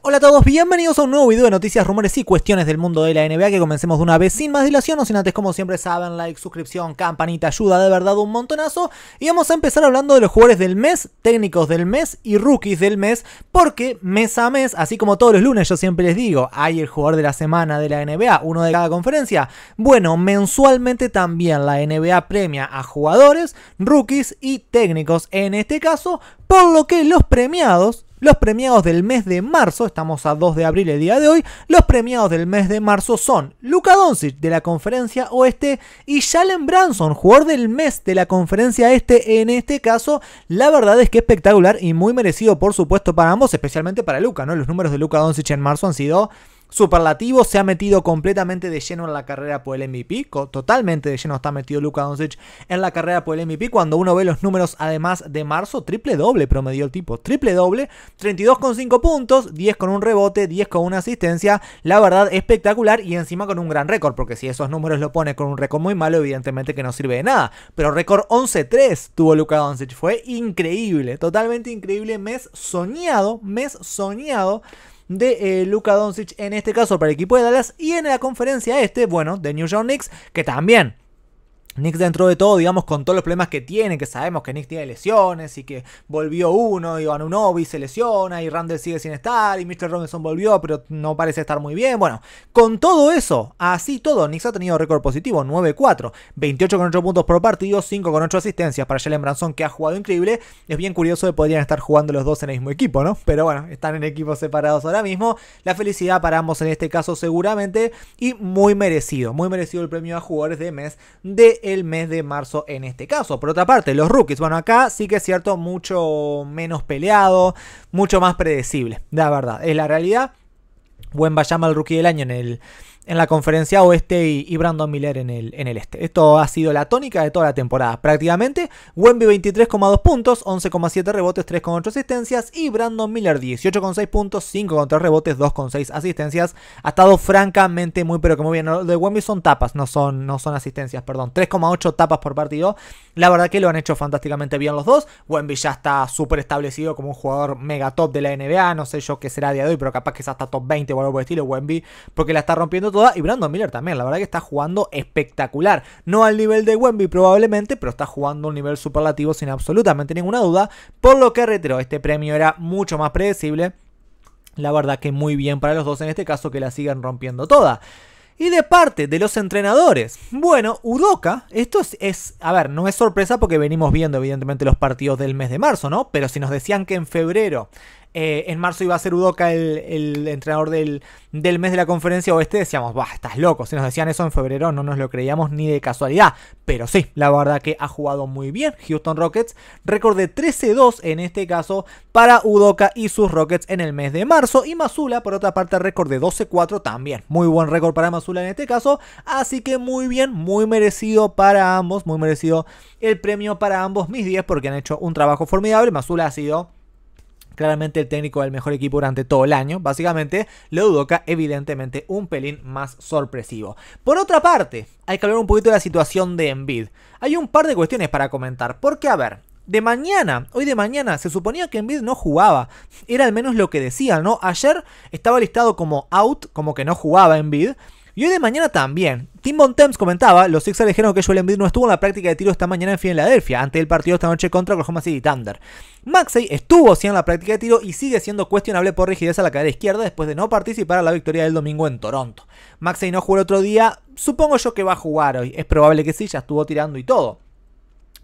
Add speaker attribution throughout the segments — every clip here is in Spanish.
Speaker 1: Hola a todos, bienvenidos a un nuevo video de noticias, rumores y cuestiones del mundo de la NBA Que comencemos de una vez sin más dilación, o sin antes como siempre saben, like, suscripción, campanita, ayuda de verdad un montonazo. Y vamos a empezar hablando de los jugadores del mes, técnicos del mes y rookies del mes Porque mes a mes, así como todos los lunes yo siempre les digo, hay el jugador de la semana de la NBA, uno de cada conferencia. Bueno, mensualmente también la NBA premia a jugadores, rookies y técnicos En este caso, por lo que los premiados los premiados del mes de marzo, estamos a 2 de abril el día de hoy, los premiados del mes de marzo son Luka Doncic de la conferencia oeste y Jalen Branson, jugador del mes de la conferencia este en este caso. La verdad es que espectacular y muy merecido por supuesto para ambos, especialmente para Luka, ¿no? Los números de Luka Doncic en marzo han sido superlativo, se ha metido completamente de lleno en la carrera por el MVP, totalmente de lleno está metido Luka Doncic en la carrera por el MVP, cuando uno ve los números además de marzo, triple doble promedió el tipo, triple doble, 32,5 puntos, 10 con un rebote, 10 con una asistencia, la verdad espectacular y encima con un gran récord, porque si esos números lo pone con un récord muy malo, evidentemente que no sirve de nada, pero récord 11-3 tuvo Luka Doncic, fue increíble, totalmente increíble, mes soñado, mes soñado de eh, Luka Doncic en este caso para el equipo de Dallas y en la conferencia este, bueno, de New York Knicks, que también Knicks dentro de todo, digamos, con todos los problemas que tiene, que sabemos que Knicks tiene lesiones y que volvió uno y Anunobi se lesiona y Randall sigue sin estar y Mr. Robinson volvió pero no parece estar muy bien. Bueno, con todo eso, así todo, Knicks ha tenido récord positivo, 9-4, 28,8 puntos por partido, 5,8 asistencias para Jalen Branson que ha jugado increíble. Es bien curioso que podrían estar jugando los dos en el mismo equipo, ¿no? Pero bueno, están en equipos separados ahora mismo. La felicidad para ambos en este caso seguramente y muy merecido, muy merecido el premio a jugadores de mes de el mes de marzo en este caso. Por otra parte, los rookies, bueno, acá sí que es cierto, mucho menos peleado, mucho más predecible, la verdad, es la realidad. Buen llama el rookie del año en el en la conferencia oeste y, Brandon Miller en el, en el este. Esto ha sido la tónica de toda la temporada. Prácticamente, Wemby 23,2 puntos, 11,7 rebotes, 3,8 asistencias y Brandon Miller 18,6 puntos, 5,3 rebotes, 2,6 asistencias. Ha estado francamente muy pero que muy bien. Los de Wemby son tapas, no son, no son asistencias, perdón. 3,8 tapas por partido. La verdad que lo han hecho fantásticamente bien los dos. Wemby ya está súper establecido como un jugador mega top de la NBA. No sé yo qué será día de hoy, pero capaz que es hasta top 20 o algo por el estilo. Wemby, porque la está rompiendo y Brandon Miller también. La verdad que está jugando espectacular. No al nivel de Wemby probablemente, pero está jugando un nivel superlativo sin absolutamente ninguna duda. Por lo que reitero, este premio era mucho más predecible. La verdad que muy bien para los dos en este caso que la sigan rompiendo toda. Y de parte de los entrenadores, bueno, Udoka, esto es, es, a ver, no es sorpresa porque venimos viendo evidentemente los partidos del mes de marzo, ¿no? Pero si nos decían que en febrero eh, en marzo iba a ser Udoka el, entrenador del, mes de la conferencia oeste, decíamos, bah, estás loco. Si nos decían eso en febrero no nos lo creíamos ni de casualidad. Pero sí, la verdad que ha jugado muy bien Houston Rockets. Récord de 13-2 en este caso para Udoka y sus Rockets en el mes de marzo. Y Masula, por otra parte, récord de 12-4 también. Muy buen récord para Masula en este caso. Así que muy bien, muy merecido para ambos. Muy merecido el premio para ambos mis 10 porque han hecho un trabajo formidable. Masula ha sido claramente el técnico del mejor equipo durante todo el año. Básicamente, lo Udoka, evidentemente, un pelín más sorpresivo. Por otra parte, hay que hablar un poquito de la situación de Embiid. Hay un par de cuestiones para comentar. Porque, a ver, de mañana, hoy de mañana, se suponía que Embiid no jugaba. Era al menos lo que decían, ¿no? Ayer estaba listado como out, como que no jugaba Embiid. Y hoy de mañana también. Tim Bontemps comentaba, los Sixers dijeron que Joel Embiid no estuvo en la práctica de tiro esta mañana en Filadelfia, ante el partido esta noche contra Oklahoma City Thunder. Maxey estuvo sí en la práctica de tiro y sigue siendo cuestionable por rigidez a la cadera izquierda después de no participar a la victoria del domingo en Toronto. Maxey no jugó el otro día, supongo yo que va a jugar hoy, es probable que sí, ya estuvo tirando y todo.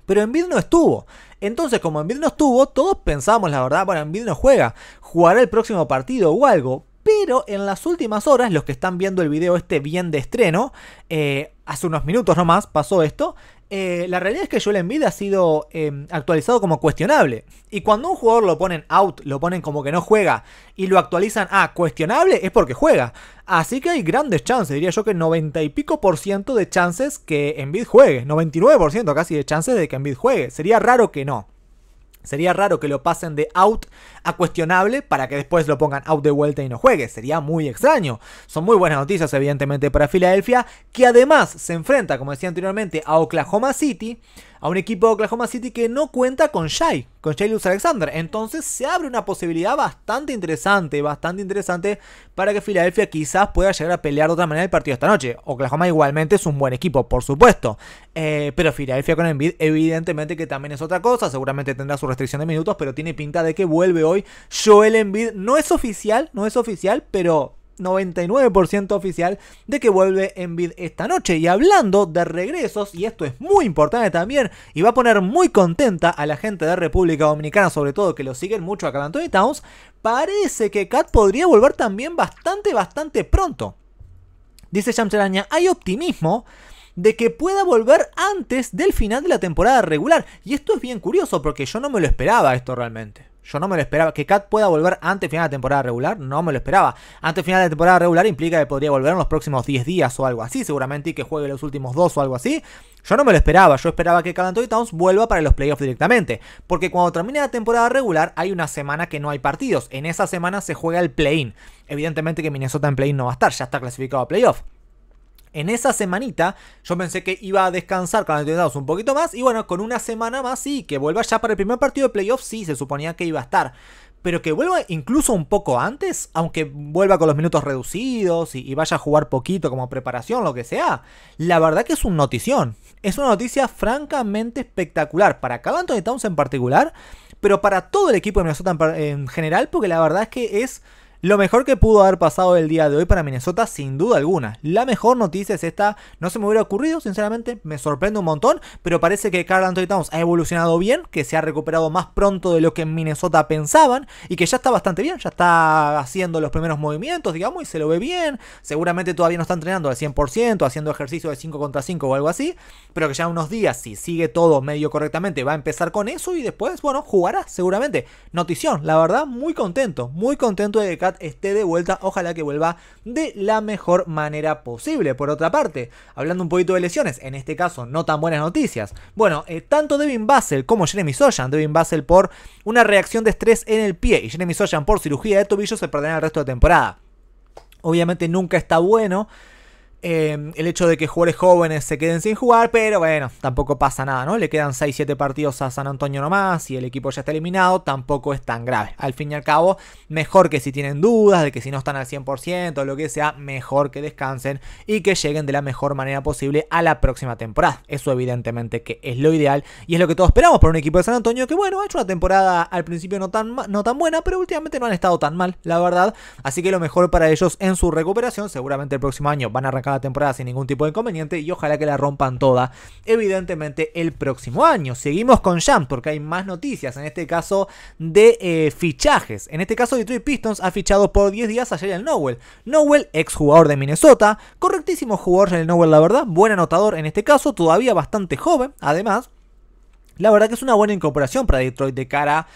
Speaker 1: Pero Embiid no estuvo. Entonces, como Embiid no estuvo, todos pensamos, la verdad, bueno, Embiid no juega. Jugará el próximo partido o algo. Pero en las últimas horas, los que están viendo el video este bien de estreno, eh, hace unos minutos nomás pasó esto, eh, la realidad es que Joel Embiid ha sido em, actualizado como cuestionable. Y cuando un jugador lo ponen out, lo ponen como que no juega, y lo actualizan a cuestionable, es porque juega. Así que hay grandes chances, diría yo que 90 y pico por ciento de chances que Embiid juegue. 99% casi de chances de que Embiid juegue. Sería raro que no. Sería raro que lo pasen de out a cuestionable para que después lo pongan out de vuelta y no juegue. Sería muy extraño. Son muy buenas noticias, evidentemente, para Filadelfia, que además se enfrenta, como decía anteriormente, a Oklahoma City. A un equipo de Oklahoma City que no cuenta con Shai, con Shai Luz Alexander. Entonces se abre una posibilidad bastante interesante, bastante interesante para que Filadelfia quizás pueda llegar a pelear de otra manera el partido esta noche. Oklahoma igualmente es un buen equipo, por supuesto. Eh, pero Filadelfia con Embiid evidentemente que también es otra cosa. Seguramente tendrá su restricción de minutos, pero tiene pinta de que vuelve hoy Joel Embiid. No es oficial, no es oficial, pero 99% oficial de que vuelve Embiid esta noche. Y hablando de regresos, y esto es muy importante también, y va a poner muy contenta a la gente de República Dominicana, sobre todo que lo siguen mucho a Cal Anthony Towns, parece que Cat podría volver también bastante, bastante pronto. Dice Chamcharaña, hay optimismo de que pueda volver antes del final de la temporada regular. Y esto es bien curioso porque yo no me lo esperaba esto realmente. Yo no me lo esperaba. Que Cat pueda volver antes final de temporada regular, no me lo esperaba. Antes final de temporada regular implica que podría volver en los próximos 10 días o algo así, seguramente, y que juegue los últimos dos o algo así. Yo no me lo esperaba. Yo esperaba que Cal Anthony Towns vuelva para los playoffs directamente. Porque cuando termine la temporada regular, hay una semana que no hay partidos. En esa semana se juega el play-in. Evidentemente que Minnesota en play-in no va a estar, ya está clasificado a playoff en esa semanita yo pensé que iba a descansar con Towns un poquito más y bueno, con una semana más sí, que vuelva ya para el primer partido de playoff sí, se suponía que iba a estar. Pero que vuelva incluso un poco antes, aunque vuelva con los minutos reducidos y, vaya a jugar poquito como preparación, lo que sea, la verdad que es un notición. Es una noticia francamente espectacular para Carl Anthony Towns en particular, pero para todo el equipo de Minnesota en general, porque la verdad es que es lo mejor que pudo haber pasado el día de hoy para Minnesota, sin duda alguna. La mejor noticia es esta. No se me hubiera ocurrido, sinceramente, me sorprende un montón. Pero parece que Carl Anthony Towns ha evolucionado bien, que se ha recuperado más pronto de lo que en Minnesota pensaban. Y que ya está bastante bien, ya está haciendo los primeros movimientos, digamos, y se lo ve bien. Seguramente todavía no está entrenando al 100%, haciendo ejercicio de 5 contra 5 o algo así. Pero que ya unos días, si sigue todo medio correctamente, va a empezar con eso y después, bueno, jugará seguramente. Notición, la verdad, muy contento, muy contento de que esté de vuelta, ojalá que vuelva de la mejor manera posible. Por otra parte, hablando un poquito de lesiones, en este caso no tan buenas noticias. Bueno, eh, tanto Devin Basel como Jeremy Sojan, Devin Basel por una reacción de estrés en el pie y Jeremy Sojan por cirugía de tobillo se perderán el resto de temporada. Obviamente nunca está bueno Em, el hecho de que jugadores jóvenes se queden sin jugar, pero bueno, tampoco pasa nada, ¿no? Le quedan 6-7 partidos a San Antonio nomás y el equipo ya está eliminado, tampoco es tan grave. Al fin y al cabo, mejor que si tienen dudas de que si no están al 100% o lo que sea, mejor que descansen y que lleguen de la mejor manera posible a la próxima temporada. Eso evidentemente que es lo ideal y es lo que todos esperamos por un equipo de San Antonio que bueno, ha hecho una temporada al principio no tan, no tan buena, pero últimamente no han estado tan mal, la verdad. Así que lo mejor para ellos en su recuperación, seguramente el próximo año van a arrancar temporada sin ningún tipo de inconveniente y ojalá que la rompan toda, evidentemente, el próximo año. Seguimos con Jam porque hay más noticias, en este caso de eh, fichajes. En este caso, Detroit Pistons ha fichado por 10 días a Jalen Nowell. Nowell, ex jugador de Minnesota, correctísimo jugador Jalen Nowell, la verdad, buen anotador en este caso, todavía bastante joven, además. La verdad que es una buena incorporación para Detroit de cara a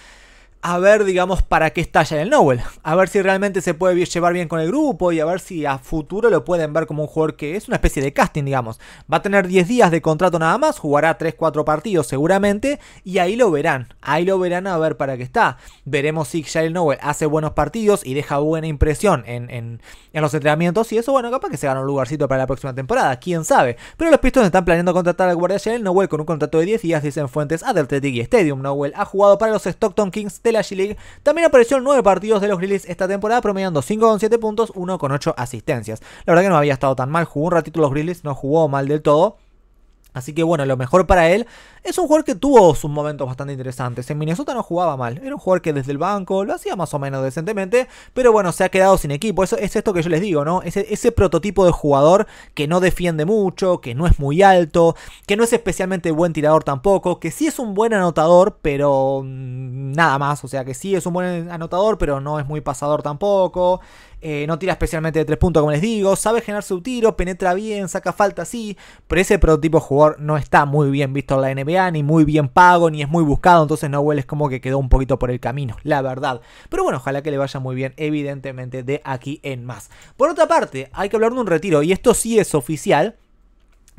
Speaker 1: a ver, digamos, para qué estalla el Nowell. A ver si realmente se puede llevar bien con el grupo y a ver si a futuro lo pueden ver como un jugador que es una especie de casting, digamos. Va a tener 10 días de contrato nada más, jugará 3-4 partidos seguramente y ahí lo verán. Ahí lo verán a ver para qué está. Veremos si Jalen Nowell hace buenos partidos y deja buena impresión en, en, los entrenamientos y eso, bueno, capaz que se gana un lugarcito para la próxima temporada, quién sabe. Pero los Pistons están planeando contratar al guardia Jalen Nowell con un contrato de 10 días, dicen fuentes a Athletic Stadium. Nowell ha jugado para los Stockton Kings de la G-League. También apareció en 9 partidos de los Grizzlies esta temporada, promediando 5,7 puntos, 1,8 asistencias. La verdad que no había estado tan mal, jugó un ratito los Grizzlies, no jugó mal del todo. Así que bueno, lo mejor para él es un jugador que tuvo sus momentos bastante interesantes. En Minnesota no jugaba mal, era un jugador que desde el banco lo hacía más o menos decentemente, pero bueno, se ha quedado sin equipo. Eso es esto que yo les digo, ¿no? Ese, prototipo de jugador que no defiende mucho, que no es muy alto, que no es especialmente buen tirador tampoco, que sí es un buen anotador, pero mm, nada más. O sea, que sí es un buen anotador, pero no es muy pasador tampoco. Eh, no tira especialmente de tres puntos, como les digo. Sabe generar su tiro, penetra bien, saca falta, sí. Pero ese prototipo de jugador no está muy bien visto en la NBA, ni muy bien pago, ni es muy buscado. Entonces no es como que quedó un poquito por el camino, la verdad. Pero bueno, ojalá que le vaya muy bien, evidentemente, de aquí en más. Por otra parte, hay que hablar de un retiro, y esto sí es oficial.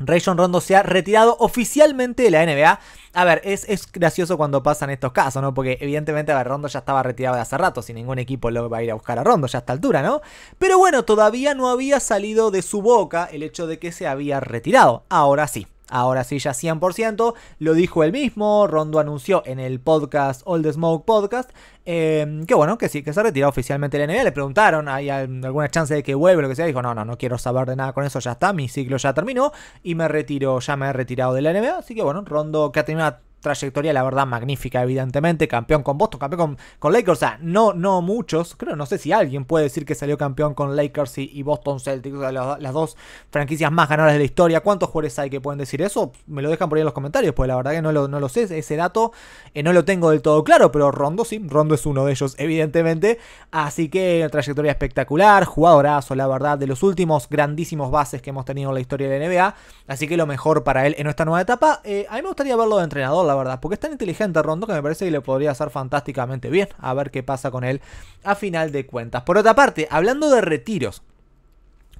Speaker 1: Rayon Rondo se ha retirado oficialmente de la NBA. A ver, es, gracioso cuando pasan estos casos, ¿no? Porque evidentemente, a ver, Rondo ya estaba retirado de hace rato, sin ningún equipo lo va a ir a buscar a Rondo ya a esta altura, ¿no? Pero bueno, todavía no había salido de su boca el hecho de que se había retirado. Ahora sí. Ahora sí ya 100%, lo dijo él mismo, Rondo anunció en el podcast All the Smoke Podcast, eh, que bueno, que sí, que se retiró oficialmente de la NBA, le preguntaron, ¿hay alguna chance de que vuelva, lo que sea? Dijo, no, no, no quiero saber de nada con eso, ya está, mi ciclo ya terminó y me retiro, ya me he retirado de la NBA, así que bueno, Rondo que ha una trayectoria, la verdad, magnífica, evidentemente. Campeón con Boston, campeón con, Lakers. O sea, no, no muchos. Creo, no sé si alguien puede decir que salió campeón con Lakers y, Boston Celtics. O sea, las, dos franquicias más ganadoras de la historia. ¿Cuántos jugadores hay que pueden decir eso? Me lo dejan por ahí en los comentarios, pues la verdad que no lo, no lo sé. Ese dato eh, no lo tengo del todo claro, pero Rondo sí. Rondo es uno de ellos, evidentemente. Así que trayectoria espectacular. Jugadorazo, la verdad, de los últimos grandísimos bases que hemos tenido en la historia de la NBA. Así que lo mejor para él en esta nueva etapa. Eh, a mí me gustaría verlo de entrenador la verdad. Porque es tan inteligente Rondo que me parece que le podría hacer fantásticamente bien. A ver qué pasa con él a final de cuentas. Por otra parte, hablando de retiros,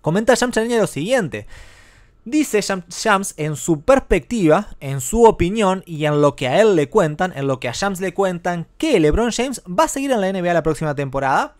Speaker 1: comenta Shams lo siguiente. Dice Shams en su perspectiva, en su opinión y en lo que a él le cuentan, en lo que a Shams le cuentan, que LeBron James va a seguir en la NBA la próxima temporada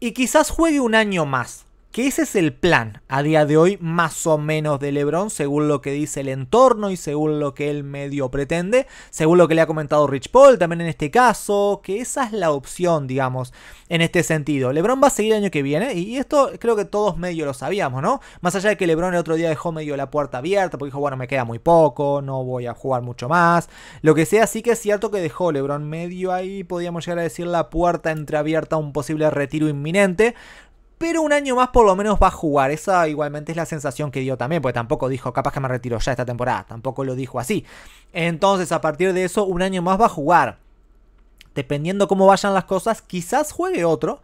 Speaker 1: y quizás juegue un año más que ese es el plan a día de hoy más o menos de LeBron según lo que dice el entorno y según lo que él medio pretende, según lo que le ha comentado Rich Paul también en este caso, que esa es la opción digamos en este sentido. LeBron va a seguir el año que viene y esto creo que todos medio lo sabíamos, ¿no? Más allá de que LeBron el otro día dejó medio la puerta abierta porque dijo, bueno, me queda muy poco, no voy a jugar mucho más, lo que sea, sí que es cierto que dejó LeBron medio ahí, podríamos llegar a decir la puerta entreabierta a un posible retiro inminente, pero un año más por lo menos va a jugar. Esa igualmente es la sensación que dio también, porque tampoco dijo, capaz que me retiro ya esta temporada, tampoco lo dijo así. Entonces, a partir de eso, un año más va a jugar. Dependiendo cómo vayan las cosas, quizás juegue otro.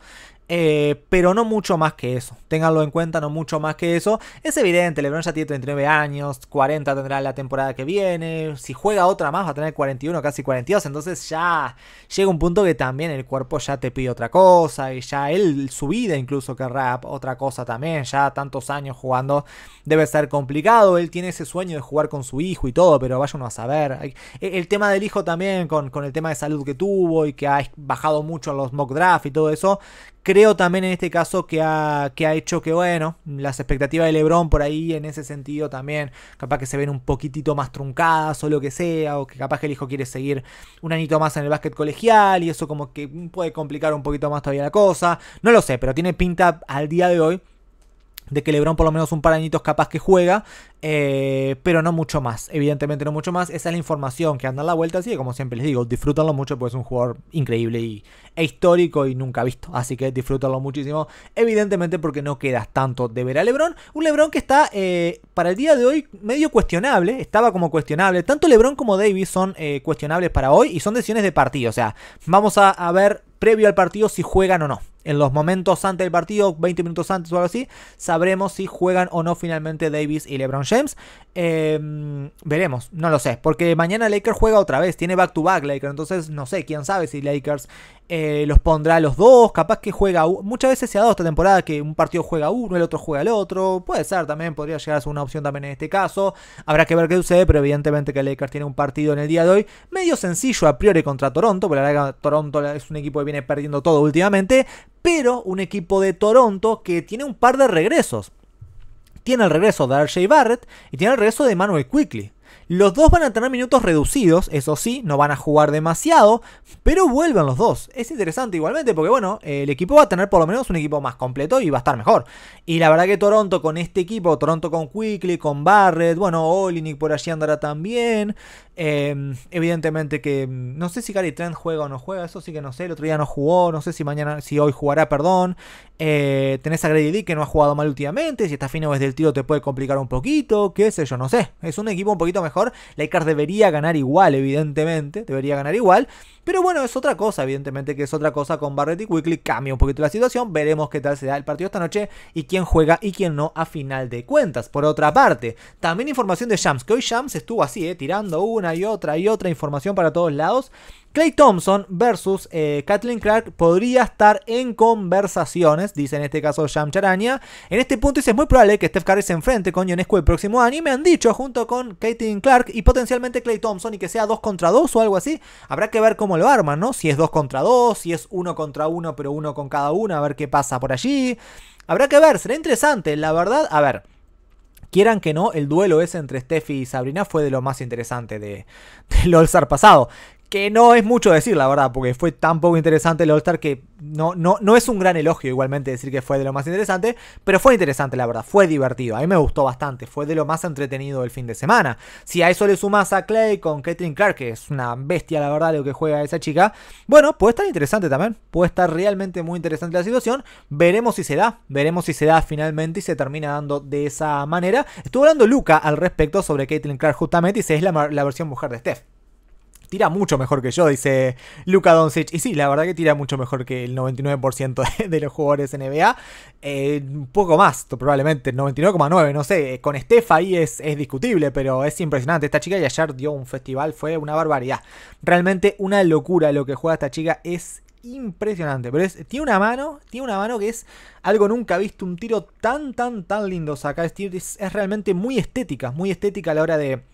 Speaker 1: Eh, pero no mucho más que eso. Ténganlo en cuenta, no mucho más que eso. Es evidente, LeBron ya tiene 39 años, 40 tendrá la temporada que viene. Si juega otra más, va a tener 41, casi 42. Entonces ya llega un punto que también el cuerpo ya te pide otra cosa. Y ya él, su vida incluso querrá otra cosa también. Ya tantos años jugando debe ser complicado. Él tiene ese sueño de jugar con su hijo y todo, pero vaya uno a saber. El tema del hijo también, con, con el tema de salud que tuvo y que ha bajado mucho los mock draft y todo eso Creo también en este caso que ha, que ha hecho que, bueno, las expectativas de Lebron por ahí en ese sentido también, capaz que se ven un poquitito más truncadas o lo que sea, o que capaz que el hijo quiere seguir un añito más en el básquet colegial y eso como que puede complicar un poquito más todavía la cosa. No lo sé, pero tiene pinta al día de hoy de que LeBron por lo menos un par de añitos capaz que juega, eh, pero no mucho más, evidentemente no mucho más, esa es la información que anda a la vuelta, así que como siempre les digo, disfrútenlo mucho porque es un jugador increíble y, e histórico y nunca visto, así que disfrútenlo muchísimo, evidentemente porque no quedas tanto de ver a LeBron, un LeBron que está eh, para el día de hoy medio cuestionable, estaba como cuestionable, tanto LeBron como Davis son eh, cuestionables para hoy y son decisiones de partido, o sea, vamos a ver previo al partido si juegan o no. En los momentos antes del partido, 20 minutos antes o algo así, sabremos si juegan o no finalmente Davis y LeBron James. Em, veremos, no lo sé, porque mañana Lakers juega otra vez, tiene back to back Lakers, entonces no sé, quién sabe si Lakers eh, los pondrá los dos, capaz que juega, muchas veces se ha dado esta temporada que un partido juega uno, el otro juega el otro, puede ser también, podría llegar a ser una opción también en este caso, habrá que ver qué sucede, pero evidentemente que Lakers tiene un partido en el día de hoy medio sencillo a priori contra Toronto, porque la verdad Toronto es un equipo que viene perdiendo todo últimamente, pero un equipo de Toronto que tiene un par de regresos. Tiene el regreso de R.J. Barrett y tiene el regreso de Manuel Quickly. Los dos van a tener minutos reducidos, eso sí, no van a jugar demasiado, pero vuelven los dos. Es interesante igualmente porque, bueno, el equipo va a tener por lo menos un equipo más completo y va a estar mejor. Y la verdad que Toronto con este equipo, Toronto con Quickly, con Barrett, bueno, Olinik por allí andará también. Em, evidentemente que mm, no sé si Gary Trent juega o no juega, eso sí que no sé. El otro día no jugó, no sé si mañana, si hoy jugará, perdón. Eh, tenés a Grady Dick que no ha jugado mal últimamente. Si está fino desde el tiro te puede complicar un poquito, qué sé yo, no sé. Es un equipo un poquito mejor. Lakers debería ganar igual, evidentemente. Debería ganar igual. Pero bueno, es otra cosa, evidentemente que es otra cosa con Barrett y Quickly. Cambia un poquito la situación. Veremos qué tal se da el partido esta noche y quién juega y quién no a final de cuentas. Por otra parte, también información de Shams, que hoy Shams estuvo así, eh, tirando una y otra y otra información para todos lados. Clay Thompson versus eh, Kathleen Clark podría estar en conversaciones, dice en este caso Sham Charania. En este punto dice, es muy probable que Steph Curry se enfrente con Ionescu el próximo año y me han dicho junto con Kathleen Clark y potencialmente Clay Thompson y que sea 2 contra 2 o algo así. Habrá que ver cómo lo arman, ¿no? Si es 2 contra 2, si es 1 contra 1 pero uno con cada uno, a ver qué pasa por allí. Habrá que ver, será interesante, la verdad, a ver. quieran que no, el duelo ese entre Steffi y Sabrina fue de lo más interesante de, del All-Star pasado que no es mucho decir, la verdad, porque fue tan poco interesante el All-Star que no, no, no es un gran elogio igualmente decir que fue de lo más interesante, pero fue interesante, la verdad, fue divertido, a mí me gustó bastante, fue de lo más entretenido del fin de semana. Si a eso le sumas a Clay con Caitlyn Clark, que es una bestia, la verdad, lo que juega esa chica, bueno, puede estar interesante también, puede estar realmente muy interesante la situación, veremos si se da, veremos si se da finalmente y se termina dando de esa manera. Estuvo hablando Luca al respecto sobre Caitlyn Clark justamente y se es la, la versión mujer de Steph tira mucho mejor que yo, dice Luka Doncic. Y sí, la verdad que tira mucho mejor que el 99% de los jugadores NBA. Eh, un poco más, probablemente, 99,9, no sé. Con Steph ahí es, es discutible, pero es impresionante. Esta chica y ayer dio un festival, fue una barbaridad. Realmente una locura lo que juega esta chica, es impresionante. Pero tiene una mano, tiene una mano que es algo nunca visto, un tiro tan, tan, tan lindo sacar. es, es realmente muy estética, muy estética a la hora de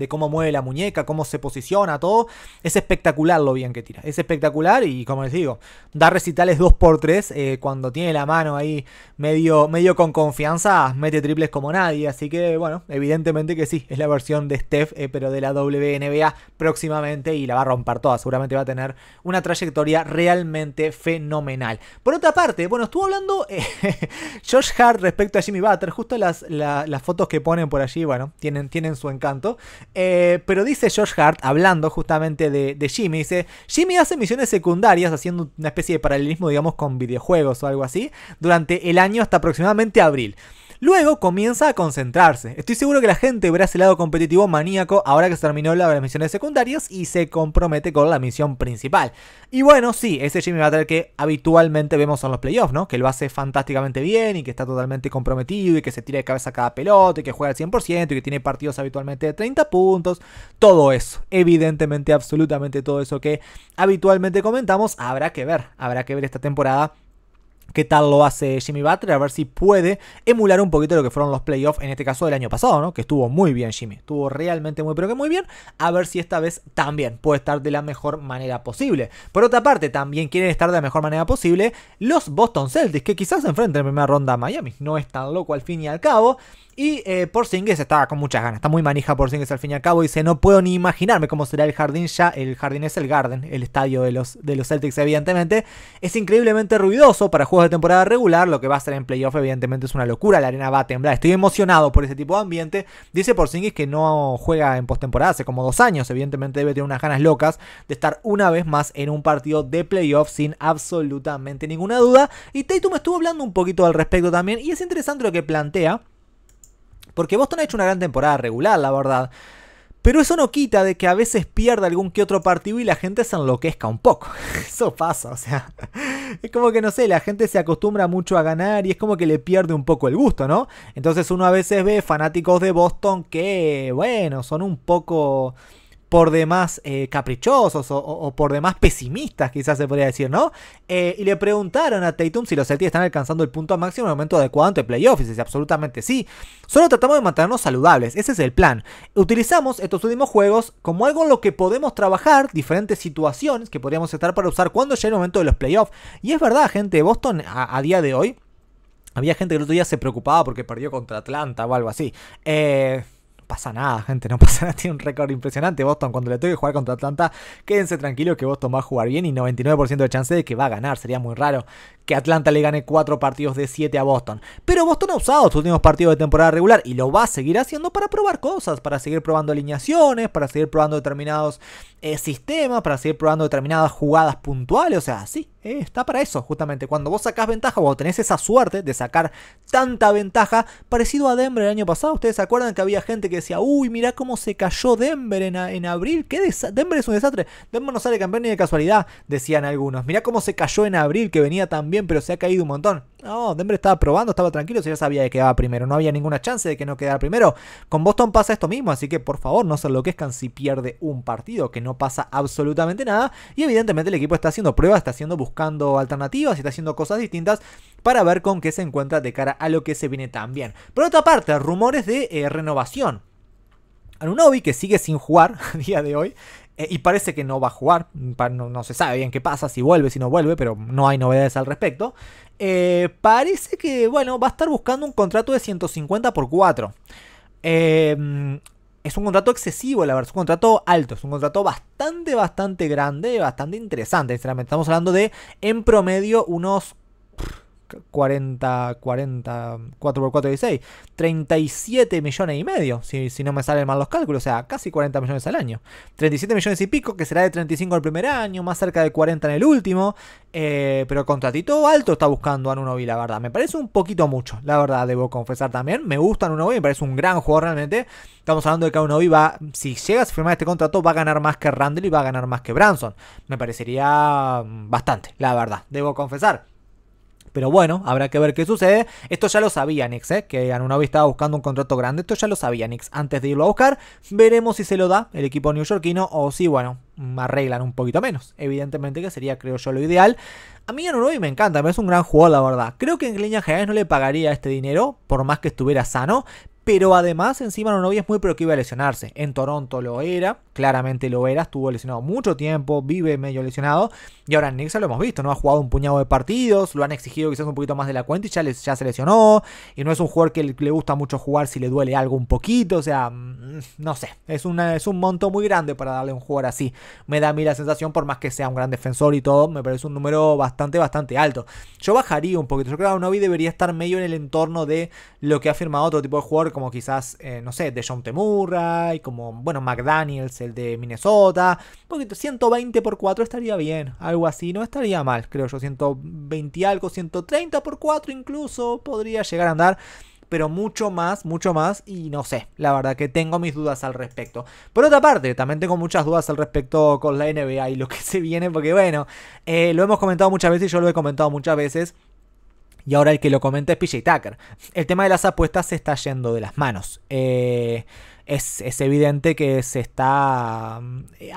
Speaker 1: de cómo mueve la muñeca, cómo se posiciona, todo. Es espectacular lo bien que tira. Es espectacular y como les digo, da recitales 2x3 eh, cuando tiene la mano ahí medio, medio con confianza, mete triples como nadie. Así que bueno, evidentemente que sí, es la versión de Steph, eh, pero de la WNBA próximamente y la va a romper toda. Seguramente va a tener una trayectoria realmente fenomenal. Por otra parte, bueno, estuvo hablando eh, Josh Hart respecto a Jimmy Butler. Justo las, las fotos que ponen por allí, bueno, tienen, tienen su encanto. Eh, pero dice Josh Hart, hablando justamente de, Jimmy, dice, Jimmy hace misiones secundarias haciendo una especie de paralelismo, digamos, con videojuegos o algo así, durante el año hasta aproximadamente abril. Luego comienza a concentrarse. Estoy seguro que la gente verá ese lado competitivo maníaco ahora que se terminó de las misiones secundarias y se compromete con la misión principal. Y bueno, sí, ese Jimmy Butler que habitualmente vemos en los playoffs, ¿no? Que lo hace fantásticamente bien y que está totalmente comprometido y que se tira de cabeza cada pelota y que juega al 100% y que tiene partidos habitualmente de 30 puntos. Todo eso, evidentemente, absolutamente todo eso que habitualmente comentamos, habrá que ver, habrá que ver esta temporada qué tal lo hace Jimmy Butler, a ver si puede emular un poquito lo que fueron los playoffs, en este caso del año pasado, ¿no? Que estuvo muy bien Jimmy, estuvo realmente muy pero que muy bien, a ver si esta vez también puede estar de la mejor manera posible. Por otra parte, también quieren estar de la mejor manera posible los Boston Celtics, que quizás enfrenten en primera ronda a Miami, no es tan loco al fin y al cabo, y eh, Porzingis está con muchas ganas, está muy manija Porzingis al fin y al cabo. Dice, no puedo ni imaginarme cómo será el jardín ya. El jardín es el Garden, el estadio de los, de los Celtics evidentemente. Es increíblemente ruidoso para juegos de temporada regular. Lo que va a ser en playoff evidentemente es una locura. La arena va a temblar. Estoy emocionado por ese tipo de ambiente. Dice Porzingis que no juega en postemporada hace como dos años. Evidentemente debe tener unas ganas locas de estar una vez más en un partido de playoff sin absolutamente ninguna duda. Y Tatum estuvo hablando un poquito al respecto también. Y es interesante lo que plantea. Porque Boston ha hecho una gran temporada regular, la verdad. Pero eso no quita de que a veces pierda algún que otro partido y la gente se enloquezca un poco. Eso pasa, o sea. Es como que no sé, la gente se acostumbra mucho a ganar y es como que le pierde un poco el gusto, ¿no? Entonces uno a veces ve fanáticos de Boston que, bueno, son un poco por demás eh, caprichosos o, por demás pesimistas, quizás se podría decir, ¿no? Eh, y le preguntaron a Tatum si los Celtics están alcanzando el punto máximo en el momento adecuado ante playoffs. Y dice, absolutamente sí. Solo tratamos de mantenernos saludables, ese es el plan. Utilizamos estos últimos juegos como algo en lo que podemos trabajar, diferentes situaciones que podríamos estar para usar cuando llegue el momento de los playoffs. Y es verdad, gente, Boston a, día de hoy... Había gente que el otro día se preocupaba porque perdió contra Atlanta o algo así. Eh, pasa nada, gente, no pasa nada. Tiene un récord impresionante Boston. Cuando le toque jugar contra Atlanta, quédense tranquilos que Boston va a jugar bien y 99% de chance de que va a ganar. Sería muy raro que Atlanta le gane 4 partidos de 7 a Boston. Pero Boston ha usado sus últimos partidos de temporada regular y lo va a seguir haciendo para probar cosas, para seguir probando alineaciones, para seguir probando determinados eh, sistemas, para seguir probando determinadas jugadas puntuales. O sea, sí, eh, está para eso, justamente. Cuando vos sacás ventaja, o tenés esa suerte de sacar tanta ventaja, parecido a Denver el año pasado. Ustedes se acuerdan que había gente que decía, uy, mirá cómo se cayó Denver en, en abril. ¿Qué Denver es un desastre. Denver no sale campeón ni de casualidad, decían algunos. Mirá cómo se cayó en abril, que venía tan bien, pero se ha caído un montón. No, Denver estaba probando, estaba tranquilo, si ya sabía que quedaba primero. No había ninguna chance de que no quedara primero. Con Boston pasa esto mismo, así que por favor no se enloquezcan si pierde un partido, que no pasa absolutamente nada. Y evidentemente el equipo está haciendo pruebas, está haciendo buscando alternativas está haciendo cosas distintas para ver con qué se encuentra de cara a lo que se viene también. Por otra parte, rumores de eh, renovación. Anunobi, que sigue sin jugar a día de hoy, Eh, y parece que no va a jugar. No, se sabe bien qué pasa, si vuelve, si no vuelve, pero no hay novedades al respecto. Eh, parece que, bueno, va a estar buscando un contrato de 150 por 4. Em, es un contrato excesivo, la verdad, es un contrato alto, es un contrato bastante, bastante grande, bastante interesante. Sinceramente, estamos hablando de, en promedio, unos 40, 40, 4 por 4, 16, 37 millones y medio, si, si, no me salen mal los cálculos, o sea, casi 40 millones al año. 37 millones y pico, que será de 35 el primer año, más cerca de 40 en el último, eh, pero contratito alto está buscando a Nunovi, la verdad. Me parece un poquito mucho, la verdad, debo confesar también. Me gusta Nunovi, me parece un gran jugador realmente. Estamos hablando de que Nunovi va, si llegas a firmar este contrato, va a ganar más que Randall y va a ganar más que Branson. Me parecería mm, bastante, la verdad, debo confesar. Pero bueno, habrá que ver qué sucede. Esto ya lo sabía Nix, ¿eh? que Anunobi estaba buscando un contrato grande. Esto ya lo sabía Nix antes de irlo a buscar. Veremos si se lo da el equipo neoyorquino o si, bueno, arreglan un poquito menos. Evidentemente que sería, creo yo, lo ideal. A mí Anunobi me encanta, me es un gran jugador, la verdad. Creo que en líneas generales no le pagaría este dinero, por más que estuviera sano. Pero además, encima Anunobi es muy proclive a lesionarse. En Toronto lo era, claramente lo era, estuvo lesionado mucho tiempo, vive medio lesionado. Y ahora en Knicks lo hemos visto, ¿no? Ha jugado un puñado de partidos, lo han exigido quizás un poquito más de la cuenta y ya, ya se lesionó. Y no es un jugador que le gusta mucho jugar si le duele algo un poquito. O sea, mm, no sé, es, una, es un monto muy grande para darle a un jugador así. Me da a mí la sensación, por más que sea un gran defensor y todo, me parece un número bastante, bastante alto. Yo bajaría un poquito. Yo creo que Anunobi debería estar medio en el entorno de lo que ha firmado otro tipo de jugador, como quizás, eh, no sé, de John y como, bueno, McDaniels, el de Minnesota. Un poquito, 120 por 4 estaría bien. Algo así, no estaría mal, creo yo. 120 algo, 130 por 4 incluso podría llegar a andar pero mucho más, mucho más, y no sé, la verdad que tengo mis dudas al respecto. Por otra parte, también tengo muchas dudas al respecto con la NBA y lo que se viene, porque bueno, eh, lo hemos comentado muchas veces y yo lo he comentado muchas veces. Y ahora el que lo comenta es PJ Tucker. El tema de las apuestas se está yendo de las manos. Eh, es, evidente que se está... Eh,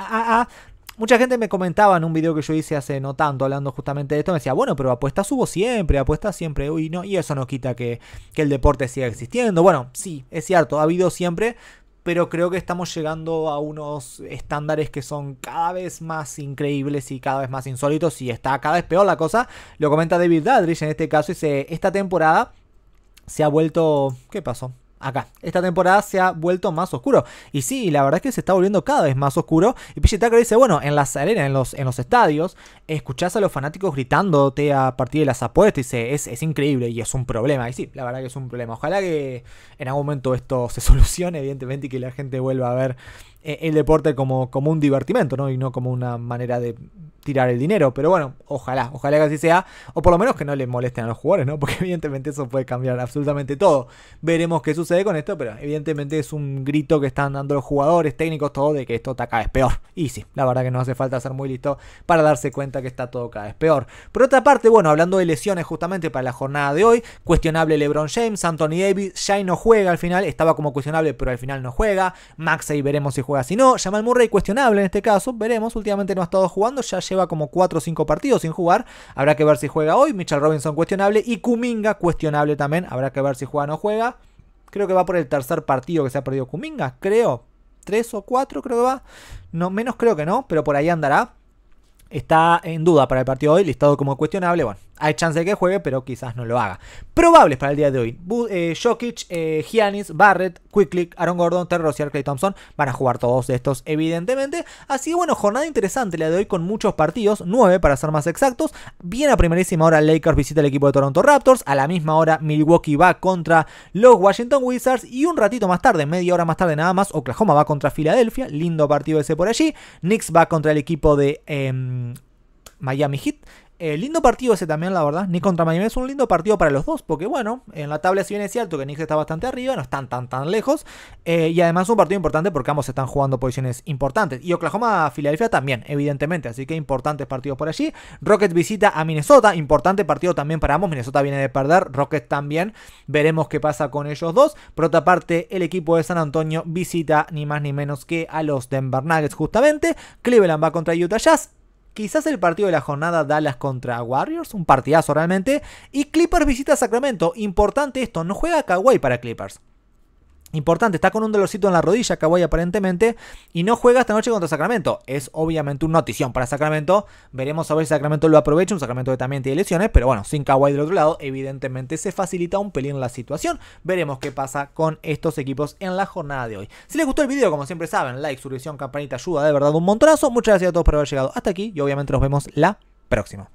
Speaker 1: mucha gente me comentaba en un video que yo hice hace no tanto hablando justamente de esto, me decía, bueno, pero apuestas hubo siempre, apuestas siempre, uy, no, y eso no quita que, que el deporte siga existiendo. Bueno, sí, es cierto, ha habido siempre, pero creo que estamos llegando a unos estándares que son cada vez más increíbles y cada vez más insólitos y está cada vez peor la cosa. Lo comenta David Dadrich en este caso, dice, esta temporada se ha vuelto... ¿Qué pasó? Acá. Esta temporada se ha vuelto más oscuro. Y sí, la verdad es que se está volviendo cada vez más oscuro. Y PJ Tucker dice, bueno, en las arenas, en los, en los estadios, escuchás a los fanáticos gritándote a partir de las apuestas. Y dice, es, es increíble y es un problema. Y sí, la verdad que es un problema. Ojalá que en algún momento esto se solucione, evidentemente, y que la gente vuelva a ver el deporte como, como un divertimento, ¿no? Y no como una manera de tirar el dinero. Pero bueno, ojalá, ojalá que así sea. O por lo menos que no le molesten a los jugadores, ¿no? Porque evidentemente eso puede cambiar absolutamente todo. Veremos qué sucede con esto, pero evidentemente es un grito que están dando los jugadores, técnicos, todo, de que esto está cada vez peor. Y sí, la verdad que no hace falta ser muy listo para darse cuenta que está todo cada vez peor. Por otra parte, bueno, hablando de lesiones justamente para la jornada de hoy, cuestionable LeBron James, Anthony Davis, ya no juega al final, estaba como cuestionable, pero al final no juega. Maxey veremos si juega, si no. Jamal Murray cuestionable en este caso, veremos, últimamente no ha estado jugando, ya lleva como 4 o 5 partidos sin jugar. Habrá que ver si juega hoy. Mitchell Robinson cuestionable. Y Kuminga cuestionable también. Habrá que ver si juega o no juega. Creo que va por el tercer partido que se ha perdido Kuminga. Creo. 3 o 4 creo que va. No, menos creo que no. Pero por ahí andará. Está en duda para el partido de hoy. Listado como cuestionable. Bueno, hay chance de que juegue, pero quizás no lo haga. Probables para el día de hoy. Eh, Jokic, eh, Giannis, Barrett, Quickly, Aaron Gordon, Terry Rozier, Clay Thompson. Van a jugar todos estos, evidentemente. Así que bueno, jornada interesante la de hoy con muchos partidos. 9 para ser más exactos. Bien a primerísima hora Lakers visita el equipo de Toronto Raptors. A la misma hora Milwaukee va contra los Washington Wizards. Y un ratito más tarde, media hora más tarde nada más, Oklahoma va contra Filadelfia. Lindo partido ese por allí. Knicks va contra el equipo de... Em, Miami Heat. Eh, lindo partido ese también, la verdad. Nick contra Miami es un lindo partido para los dos, porque bueno, en la tabla si bien es cierto que Knicks está bastante arriba, no están tan tan lejos. Eh, y además es un partido importante porque ambos están jugando posiciones importantes. Y Oklahoma Filadelfia también, evidentemente. Así que importantes partidos por allí. Rockets visita a Minnesota, importante partido también para ambos. Minnesota viene de perder, Rockets también. Veremos qué pasa con ellos dos. Por otra parte, el equipo de San Antonio visita ni más ni menos que a los Denver Nuggets justamente. Cleveland va contra Utah Jazz. Quizás el partido de la jornada Dallas contra Warriors, un partidazo realmente. Y Clippers visita Sacramento. Importante esto, no juega Kawhi para Clippers. Importante, está con un dolorcito en la rodilla, Kawhi aparentemente, y no juega esta noche contra Sacramento. Es obviamente una notición para Sacramento. Veremos a ver si Sacramento lo aprovecha, un Sacramento que también tiene lesiones, pero bueno, sin Kawhi del otro lado, evidentemente se facilita un pelín la situación. Veremos qué pasa con estos equipos en la jornada de hoy. Si les gustó el video, como siempre saben, like, suscripción, campanita ayuda de verdad un montonazo. Muchas gracias a todos por haber llegado hasta aquí y obviamente nos vemos la próxima.